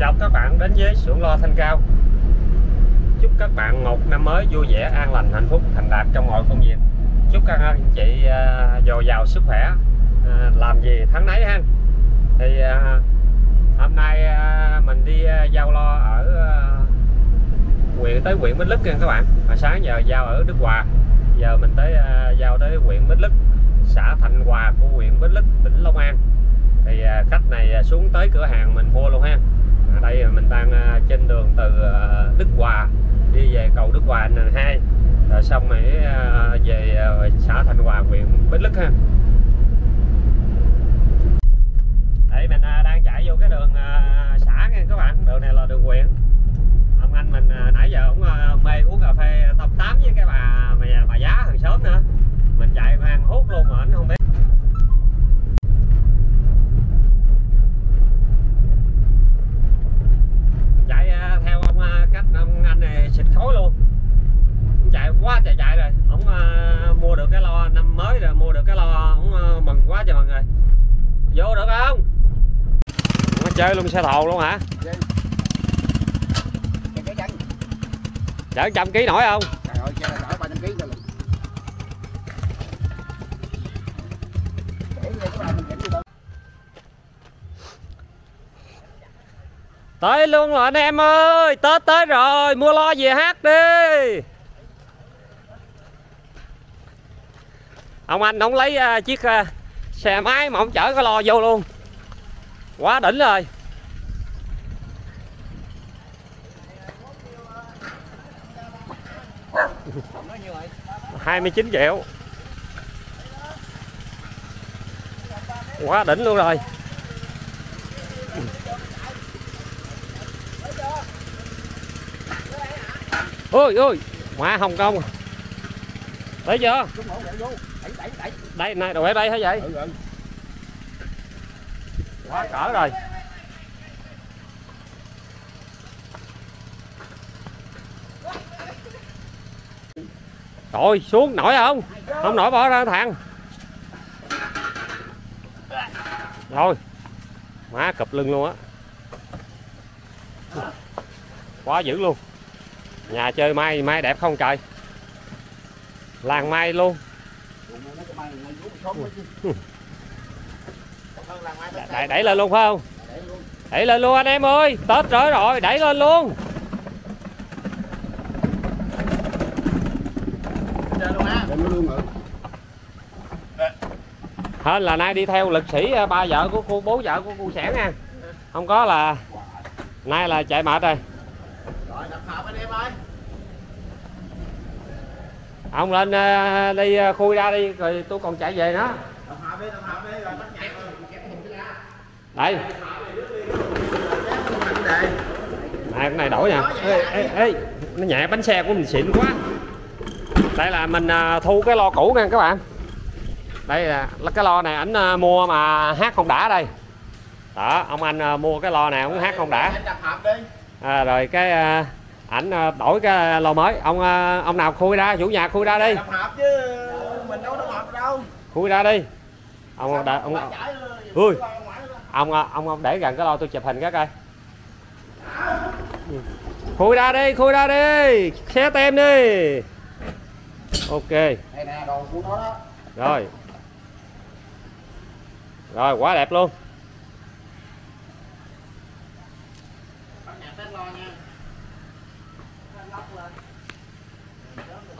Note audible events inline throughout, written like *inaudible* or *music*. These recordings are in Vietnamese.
chào các bạn đến với xưởng lo Thanh Cao. Chúc các bạn một năm mới vui vẻ an lành hạnh phúc thành đạt trong mọi công việc. Chúc các anh chị uh, dồi dào sức khỏe uh, làm gì tháng nấy ha. Thì uh, hôm nay uh, mình đi uh, giao lo ở uh, huyện tới huyện Bến Lức nha các bạn. Hồi sáng giờ giao ở Đức Hòa giờ mình tới uh, giao tới huyện Bến Lức xã Thạnh Hòa của huyện Bến Lức tỉnh Long An. Thì khách này xuống tới cửa hàng mình mua luôn ha ở đây mình đang à, trên đường từ à, Đức Hòa đi về cầu Đức Hòa N2 rồi xong mới à, về xã Thành Hòa, huyện Bến Lức ha. Đây mình đang chạy vô cái đường xã nha các bạn. Đường này là đường huyện. Ông anh mình nãy giờ cũng mê uống cà phê top 8 với cái bà bà giá hàng xóm chạy chạy rồi. Ông uh, mua được cái lo năm mới rồi mua được cái lo ông uh, mừng quá trời mọi người. Vô được không? Nó chơi luôn xe thồ luôn hả? Chở trăm ký nổi không? Trời ơi, xe nổi ba trăm ký rồi tới luôn rồi anh em ơi tết tới rồi mua lo về hát đi ông anh ông lấy à, chiếc à, xe máy mà ông chở cái lo vô luôn. Quá đỉnh rồi. Hai mươi chín triệu. Quá đỉnh luôn rồi. Ôi ôi mà hồng kông. Thấy chưa? Đây này đồ ở đây thấy vậy? Quá cỡ rồi. Rồi xuống nổi không? Không nổi bỏ ra thằng. Rồi. Má cụp lưng luôn á. Quá dữ luôn. Nhà chơi mai mai đẹp không trời? Làng mai luôn đẩy, đẩy lên luôn phải không? Đẩy lên luôn anh em ơi. Tết rồi rồi đẩy lên luôn. Hên là nay đi theo lực sĩ à, ba vợ của cô bố vợ của cô sẻ nha. Không có là nay là chạy mệt rồi ông lên à, đi à, khui ra đi rồi tôi còn chạy về nữa. Đây. Này cái này đổi nha ê, ê, ê, nó nhẹ bánh xe của mình xịn quá. Đây là mình à, thu cái lo cũ nha các bạn. Đây là, cái lo này ảnh mua mà hát không đã đây. Đó ông anh mua cái lo này cũng hát không đã. À, rồi cái uh, ảnh đổi cái lò mới. Ông ông nào khui ra chủ nhà khui ra đi. Hợp chứ mình đâu hợp đâu. Khui ra đi. Ông ông ông, ui. ông ông ông để gần cái lo tôi chụp hình cái coi. Khui ra đi khui ra đi. Xé tem đi. Ok. Rồi. Rồi quá đẹp luôn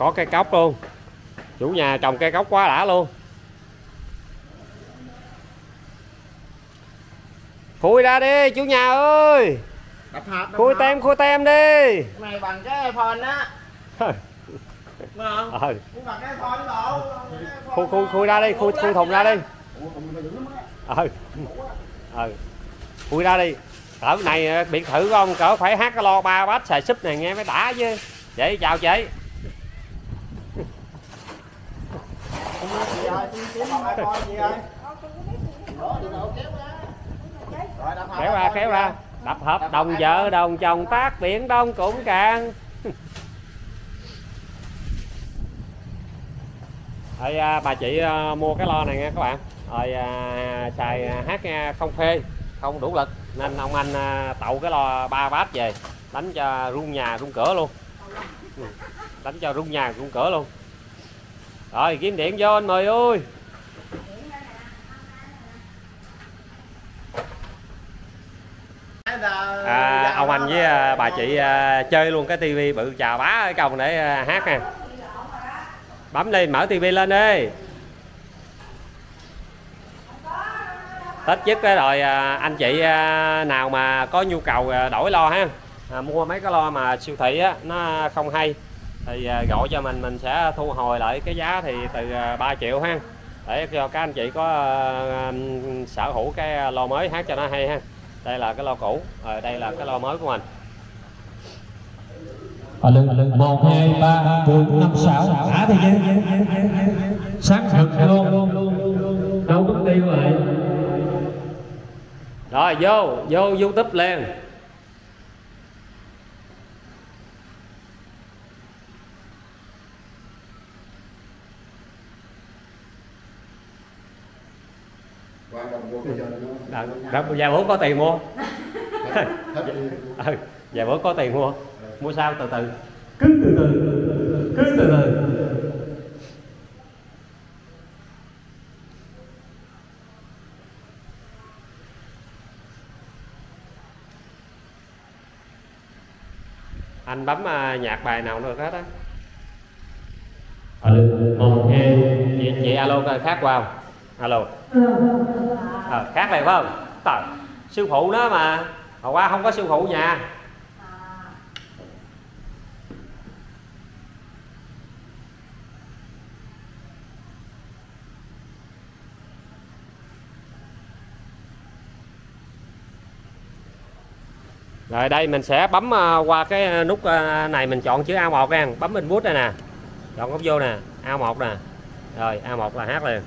có cây cốc luôn. Chủ nhà trồng cây cốc quá đã luôn. Khui ra đi chủ nhà ơi. Đập hộp, đập khui tem khui tem đi. Này bằng cái iphone á. Ờ. Cái khui khui khui ra đi khui khui thùng ra đi. Ờ. Ờ. Khui ra đi. Cỡ này biệt thự không cỡ phải hát cái lo ba bát xài súp này nghe mới đã chứ. Chị chào chị kéo ra kéo ra. Đập hợp đồng vợ đồng chồng tác biển đông cũng càng. *laughs* Rồi, à, bà chị à, mua cái lo này nha các bạn. Rồi à, xài à, hát à, không phê không đủ lực. Nên ông anh à, tậu cái lo ba bát về đánh cho rung nhà rung cửa luôn. Ừ. Đánh cho rung nhà rung cửa luôn rồi kiếm điện vô anh mời ơi. À, ông anh với à, bà chị à, chơi luôn cái tivi bự chà bá ở còng để à, hát nè. Bấm lên mở tivi lên đi tết chức cái rồi à, anh chị à, nào mà có nhu cầu à, đổi lo ha. À, mua mấy cái lo mà siêu thị á nó không hay thì à, gọi cho mình mình sẽ thu hồi lại cái giá thì từ à, 3 triệu ha. Để cho các anh chị có à, sở hữu cái lo mới hát cho nó hay ha. Đây là cái lo cũ rồi đây là cái lo mới của mình. Ở lưng một hai ba bốn năm sáu. Cả thời gian. Sáng thực luôn. Đâu mất tiêu vậy. Rồi vô vô youtube lên cho nó Đó, vài bữa có tiền mua. Hết đi. *laughs* Ừ, vài bữa có tiền mua. Mua sao từ từ. Cứ từ từ cứ từ từ. Anh bấm à, nhạc bài nào được hết á. Lưng một hai chị, chị alo khác qua không alo à, khác này phải không Trời, sư phụ đó mà hồi qua không có sư phụ nhà Rồi đây mình sẽ bấm ờ, qua cái ờ, nút này mình chọn chữ A1 nha, bấm input đây nè. Chọn góc vô nè, A1 nè. Rồi A1 là hát liền.